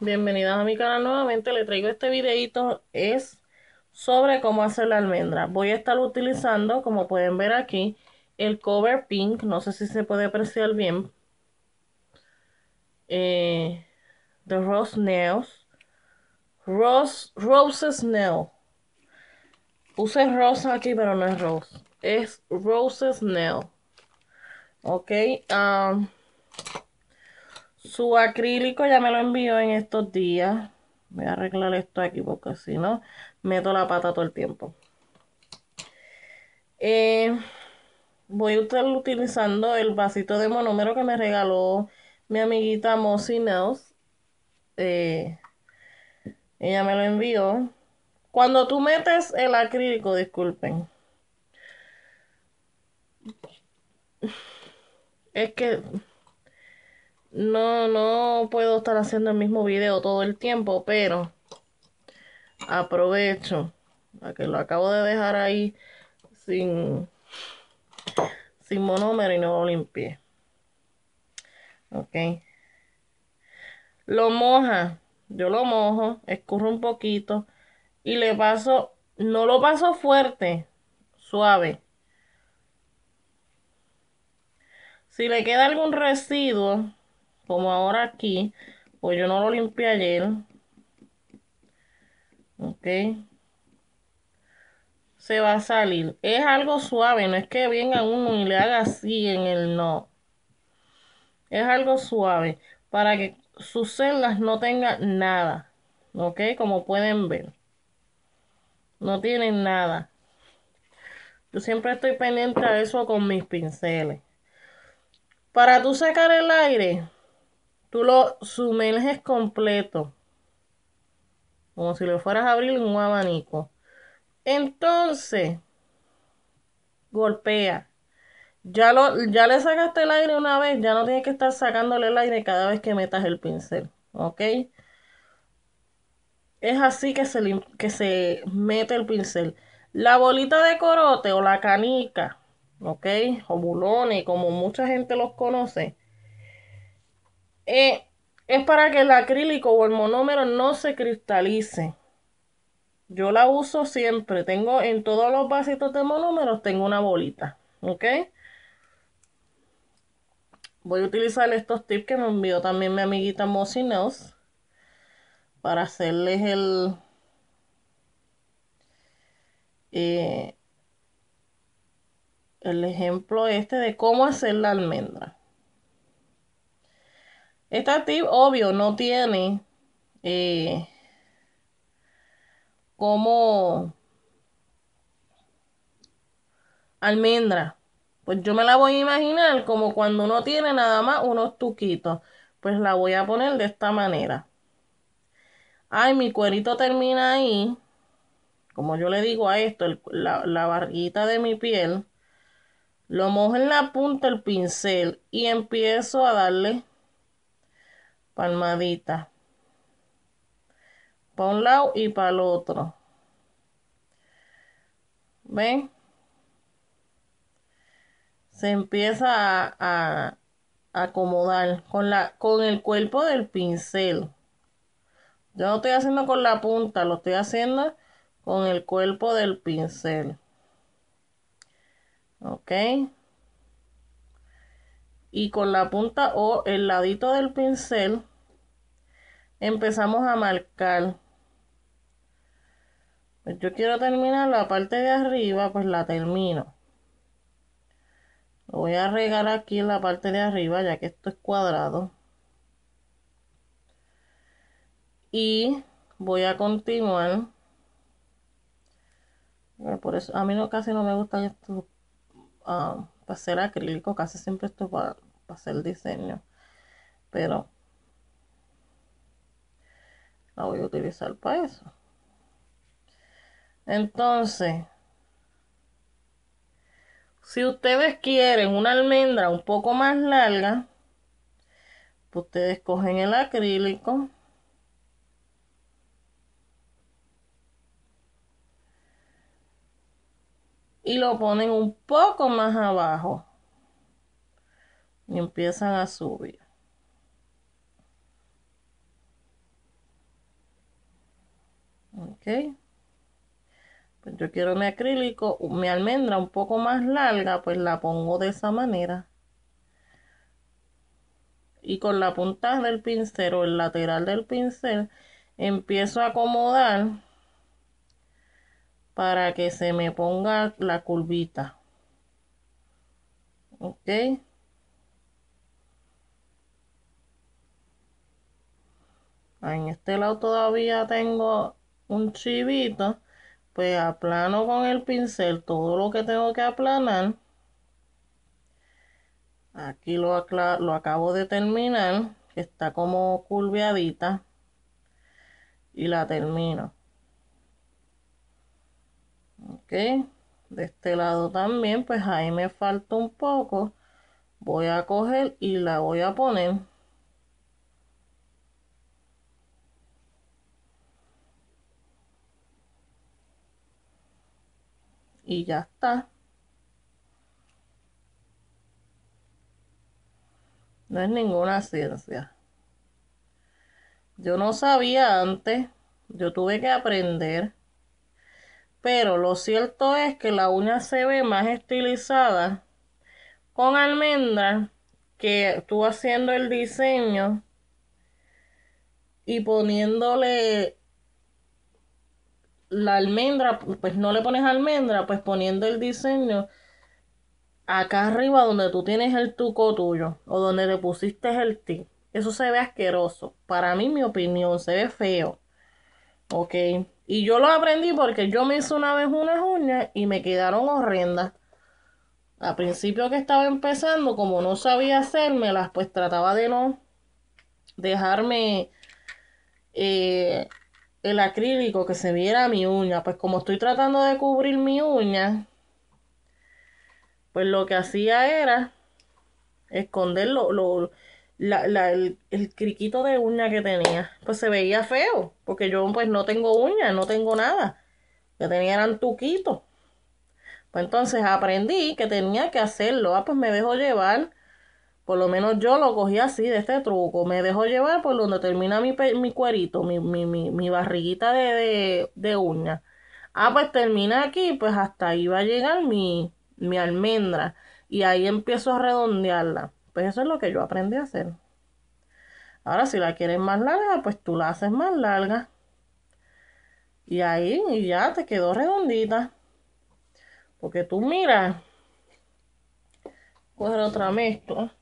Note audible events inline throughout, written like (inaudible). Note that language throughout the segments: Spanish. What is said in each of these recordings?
bienvenidas a mi canal nuevamente. Le traigo este videito, es sobre cómo hacer la almendra. Voy a estar utilizando, como pueden ver aquí, el cover pink. No sé si se puede apreciar bien. Eh, the Rose Nails. Rose, Roses Nail. Puse rosa aquí, pero no es rose. Es Roses Nail. Ok. Um, su acrílico ya me lo envió en estos días. Voy a arreglar esto aquí porque si no, meto la pata todo el tiempo. Eh, voy a estar utilizando el vasito de monómero que me regaló mi amiguita Mossy Nails. Eh, ella me lo envió. Cuando tú metes el acrílico, disculpen. Es que no, no puedo estar haciendo el mismo video todo el tiempo, pero aprovecho a que lo acabo de dejar ahí sin, sin monómero y no lo limpié. Ok. Lo moja. Yo lo mojo, escurro un poquito y le paso, no lo paso fuerte, suave. Si le queda algún residuo, como ahora aquí, pues yo no lo limpié ayer. Ok. Se va a salir. Es algo suave, no es que venga uno y le haga así en el no. Es algo suave para que sus celdas no tengan nada. Ok, como pueden ver. No tienen nada. Yo siempre estoy pendiente a eso con mis pinceles. Para tú sacar el aire, tú lo sumerges completo. Como si lo fueras a abrir un abanico. Entonces, golpea. Ya, lo, ya le sacaste el aire una vez, ya no tienes que estar sacándole el aire cada vez que metas el pincel. ¿Ok? Es así que se, que se mete el pincel. La bolita de corote o la canica, ¿ok? O bulones, como mucha gente los conoce eh, es para que el acrílico o el monómero no se cristalice. Yo la uso siempre. Tengo en todos los vasitos de monómeros, tengo una bolita. ¿Ok? Voy a utilizar estos tips que me envió también mi amiguita Mossy para hacerles el eh, el ejemplo este de cómo hacer la almendra. Esta tip, obvio, no tiene eh, como almendra. Pues yo me la voy a imaginar como cuando uno tiene nada más unos tuquitos. Pues la voy a poner de esta manera. Ay, mi cuerito termina ahí. Como yo le digo a esto, la, la de mi piel. Lo mojo en la punta del pincel y empiezo a darle palmadita. Para un lado y para el otro. Ven se empieza a, acomodar con la con el cuerpo del pincel. Yo no estoy haciendo con la punta lo estoy haciendo con el cuerpo del pincel. Ok y con la punta o el ladito del pincel empezamos a marcar. Pues yo quiero terminar la parte de arriba, pues la termino. Lo voy a regar aquí en la parte de arriba, ya que esto es cuadrado. Y voy a continuar. Por eso, a mí no, casi no me gusta esto ah, para hacer acrílico, casi siempre esto para, para hacer diseño. Pero la voy a utilizar para eso. Entonces, si ustedes quieren una almendra un poco más larga, ustedes cogen el acrílico. Y lo ponen un poco más abajo. Y empiezan a subir. Ok. Pues yo quiero mi acrílico, mi almendra un poco más larga, pues la pongo de esa manera. Y con la punta del pincel o el lateral del pincel empiezo a acomodar para que se me ponga la curvita. Ok. En este lado todavía tengo un chivito pues aplano con el pincel todo lo que tengo que aplanar. Aquí lo, lo acabo de terminar que está como curveadita y la termino. Ok de este lado también pues ahí me falta un poco. Voy a coger y la voy a poner y ya está. No es ninguna ciencia. Yo no sabía antes, yo tuve que aprender, pero lo cierto es que la uña se ve más estilizada con almendra que tú haciendo el diseño y poniéndole la almendra, pues no le pones almendra, pues poniendo el diseño acá arriba donde tú tienes el tuco tuyo o donde le pusiste el ti. Eso se ve asqueroso. Para mí, mi opinión, se ve feo. Ok. Y yo lo aprendí porque yo me hice una vez unas uñas y me quedaron horrendas. Al principio que estaba empezando, como no sabía hacérmelas, pues trataba de no dejarme eh, el acrílico que se viera mi uña. Pues como estoy tratando de cubrir mi uña, pues lo que hacía era esconder lo, el, el, criquito de uña que tenía. Pues se veía feo, porque yo pues no tengo uña, no tengo nada. Que tenía eran tuquitos. Pues entonces aprendí que tenía que hacerlo. Ah, pues me dejo llevar por lo menos yo lo cogí así, de este truco. Me dejo llevar por donde termina mi, mi cuerito, mi, mi, mi, barriguita de, de, uña. Ah, pues termina aquí, pues hasta ahí va a llegar mi, mi almendra. Y ahí empiezo a redondearla. Pues eso es lo que yo aprendí a hacer. Ahora, si la quieres más larga, pues tú la haces más larga. Y ahí y ya te quedó redondita. Porque tú miras. Coger otra mezcla.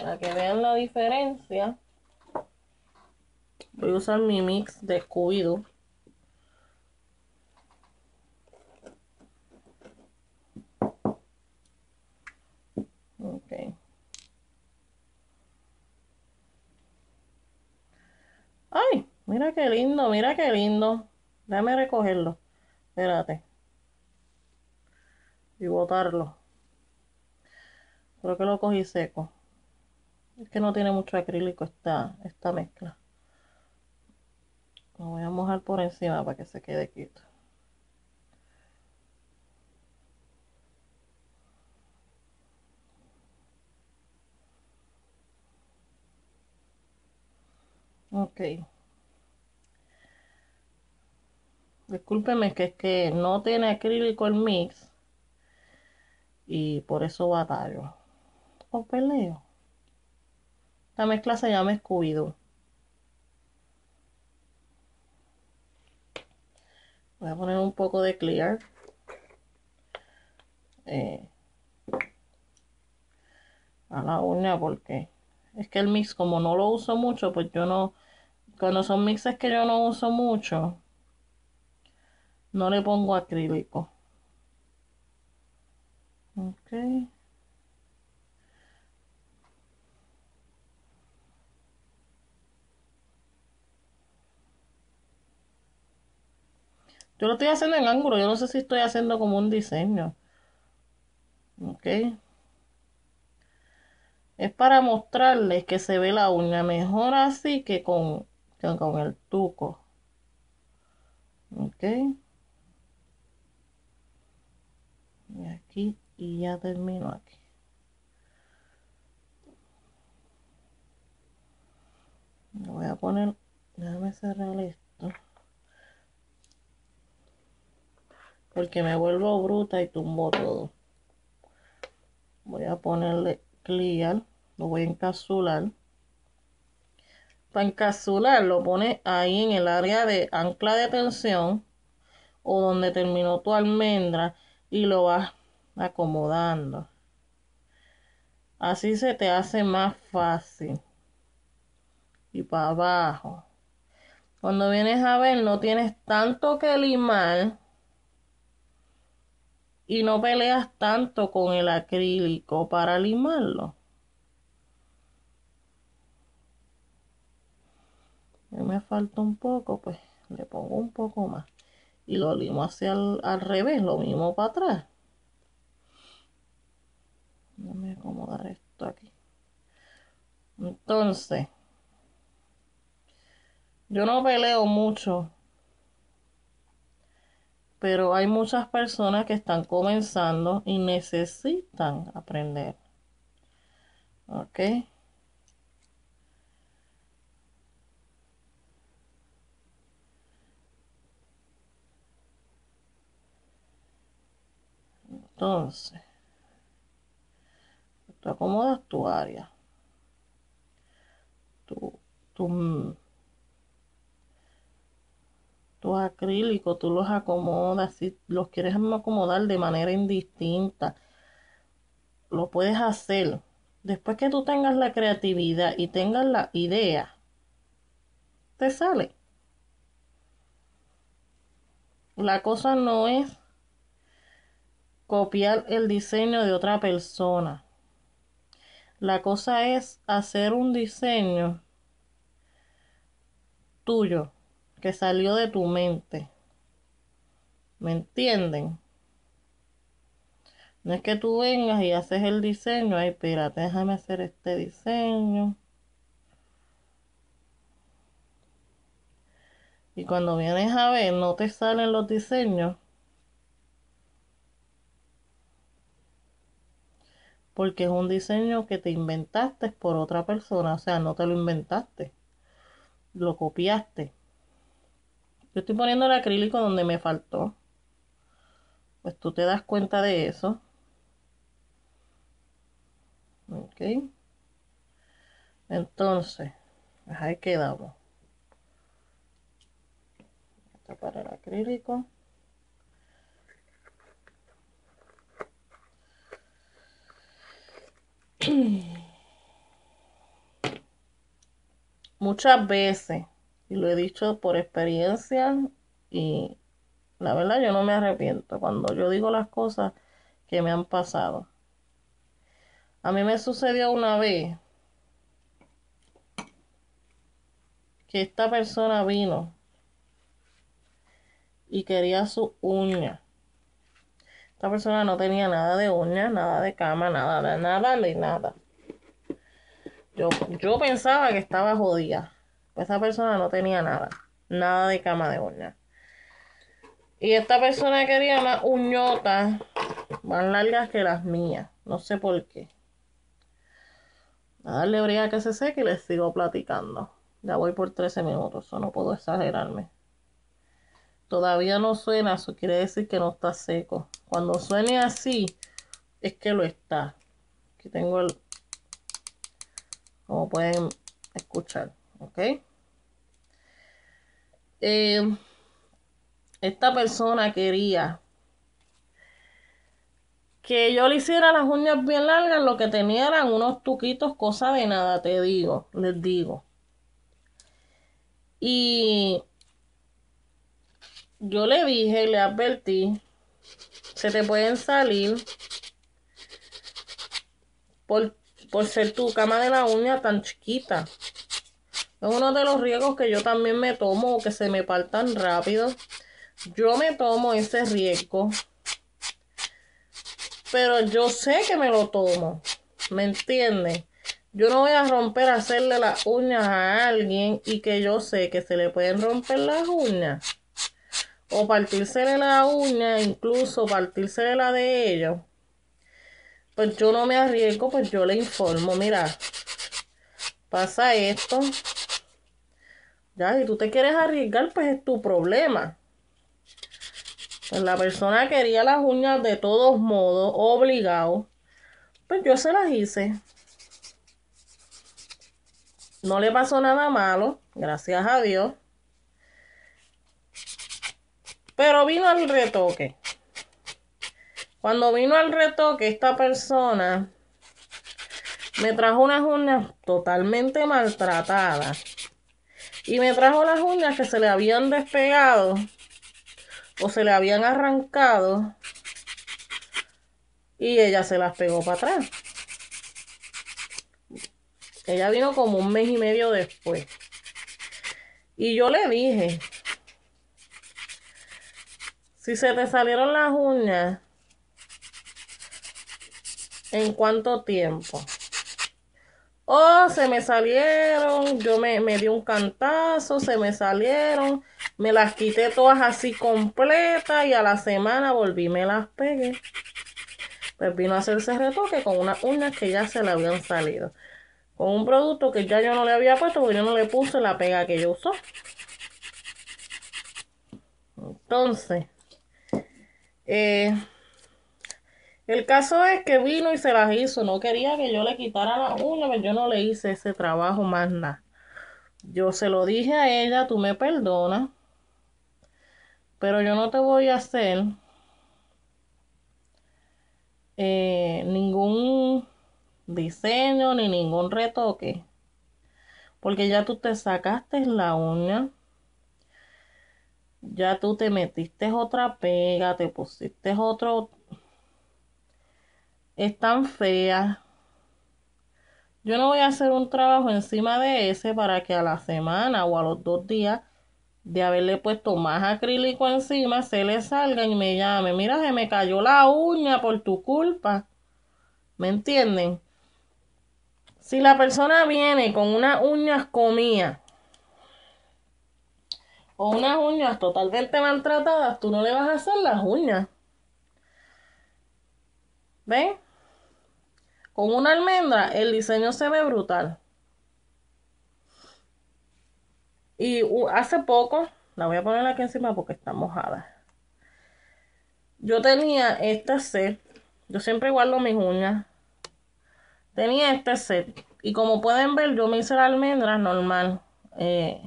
Para que vean la diferencia, voy a usar mi mix de scooby Ok. ¡Ay! Mira qué lindo, mira qué lindo. Déjame recogerlo. Espérate. Y botarlo. Creo que lo cogí seco. Es que no tiene mucho acrílico esta, esta mezcla. Lo voy a mojar por encima para que se quede quieto. Ok. Discúlpeme que es que no tiene acrílico el mix y por eso batallo. O peleo. La mezcla se llama scooby Voy a poner un poco de clear. Eh, a la uña porque es que el mix como no lo uso mucho, pues yo no, cuando son mixes que yo no uso mucho, no le pongo acrílico. Ok. Yo lo estoy haciendo en ángulo, yo no sé si estoy haciendo como un diseño. Ok. Es para mostrarles que se ve la uña mejor así que con, con el tuco. Ok. Y aquí, y ya termino aquí. voy a poner cerrar esto. Porque me vuelvo bruta y tumbo todo. Voy a ponerle clear. Lo voy a encapsular. Para encapsular lo pones ahí en el área de ancla de tensión o donde terminó tu almendra y lo vas acomodando. Así se te hace más fácil. Y para abajo. Cuando vienes a ver, no tienes tanto que limar. Y no peleas tanto con el acrílico para limarlo. me falta un poco, pues le pongo un poco más. Y lo limo hacia al revés, lo mismo para atrás. Déjame acomodar esto aquí. Entonces, yo no peleo mucho, pero hay muchas personas que están comenzando y necesitan aprender. ¿Ok? Entonces, tú acomodas tu área. Tu, tu, tu acrílico, tú los acomodas, si los quieres acomodar de manera indistinta, lo puedes hacer. Después que tú tengas la creatividad y tengas la idea, te sale. La cosa no es copiar el diseño de otra persona. La cosa es hacer un diseño tuyo que salió de tu mente. ¿Me entienden? No es que tú vengas y haces el diseño, ay, espérate, déjame hacer este diseño. Y cuando vienes a ver, no te salen los diseños porque es un diseño que te inventaste por otra persona, o sea, no te lo inventaste, lo copiaste. Yo estoy poniendo el acrílico donde me faltó, pues tú te das cuenta de eso. Ok. Entonces, pues ahí quedamos. Para el acrílico. (clears throat) Muchas veces, y lo he dicho por experiencia, y la verdad yo no me arrepiento cuando yo digo las cosas que me han pasado. A mí me sucedió una vez que esta persona vino y quería su uña. Esta persona no tenía nada de uñas, nada de cama, nada de nada ni nada. Yo, yo pensaba que estaba jodida. Pues esa persona no tenía nada. Nada de cama de uñas. Y esta persona quería unas uñotas más largas que las mías. No sé por qué. A darle brilla que se seque y les sigo platicando. Ya voy por 13 minutos, eso no puedo exagerarme. Todavía no suena, eso quiere decir que no está seco. Cuando suene así, es que lo está. Aquí tengo el... Como pueden escuchar, ¿ok? Eh, esta persona quería que yo le hiciera las uñas bien largas, lo que tenía eran unos tuquitos, cosa de nada, te digo, les digo. Y yo le dije, le advertí, se te pueden salir por, por ser tu cama de la uña tan chiquita. Es uno de los riesgos que yo también me tomo, que se me partan rápido. Yo me tomo ese riesgo. Pero yo sé que me lo tomo. ¿Me entiendes? Yo no voy a romper, hacerle las uñas a alguien y que yo sé que se le pueden romper las uñas o partirse la uña, incluso partirse la de ellos, pues yo no me arriesgo, pues yo le informo, mira, pasa esto, Ya, si tú te quieres arriesgar, pues es tu problema. Pues la persona quería las uñas de todos modos, obligado. Pues yo se las hice. No le pasó nada malo, gracias a Dios. Pero vino el retoque. Cuando vino al retoque, esta persona me trajo unas uñas totalmente maltratadas. Y me trajo las uñas que se le habían despegado o se le habían arrancado y ella se las pegó para atrás. Ella vino como un mes y medio después. Y yo le dije, si se te salieron las uñas, ¿en cuánto tiempo? Oh, se me salieron, yo me, me di un cantazo, se me salieron, me las quité todas así completas y a la semana volví, me las pegué. Pues vino a hacerse retoque con unas uñas que ya se le habían salido. Con un producto que ya yo no le había puesto porque yo no le puse la pega que yo usó. Entonces, eh, el caso es que vino y se las hizo. No quería que yo le quitara la uña, pero yo no le hice ese trabajo más nada. Yo se lo dije a ella, tú me perdonas, pero yo no te voy a hacer eh, ningún diseño ni ningún retoque. Porque ya tú te sacaste la uña. Ya tú te metiste otra pega, te pusiste otro están feas. Yo no voy a hacer un trabajo encima de ese para que a la semana o a los dos días de haberle puesto más acrílico encima se le salga y me llame. Mira, se me cayó la uña por tu culpa. ¿Me entienden? Si la persona viene con unas uñas comidas o unas uñas totalmente maltratadas, tú no le vas a hacer las uñas. ¿Ven? Con una almendra el diseño se ve brutal. Y hace poco, la voy a poner aquí encima porque está mojada. Yo tenía este set. Yo siempre guardo mis uñas. Tenía este set. Y como pueden ver, yo me hice la almendra normal. Eh,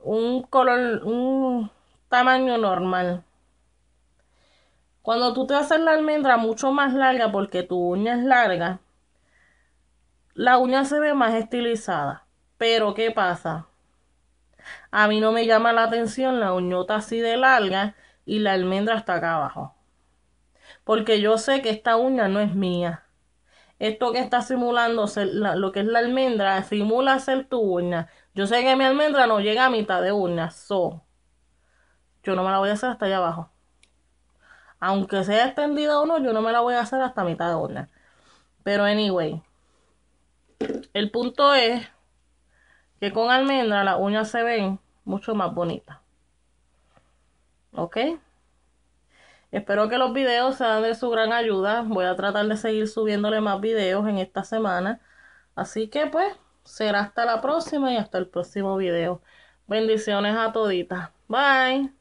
un color, un tamaño normal. Cuando tú te haces la almendra mucho más larga porque tu uña es larga, la uña se ve más estilizada. Pero ¿qué pasa? A mí no me llama la atención la uñota así de larga y la almendra está acá abajo. Porque yo sé que esta uña no es mía. Esto que está simulando lo que es la almendra simula ser tu uña. Yo sé que mi almendra no llega a mitad de uña. So, yo no me la voy a hacer hasta allá abajo aunque sea extendida o no, yo no me la voy a hacer hasta mitad de horno. Pero anyway, el punto es que con almendra las uñas se ven mucho más bonitas. ¿Ok? Espero que los videos sean de su gran ayuda. Voy a tratar de seguir subiéndole más videos en esta semana. Así que pues, será hasta la próxima y hasta el próximo video. Bendiciones a toditas. Bye.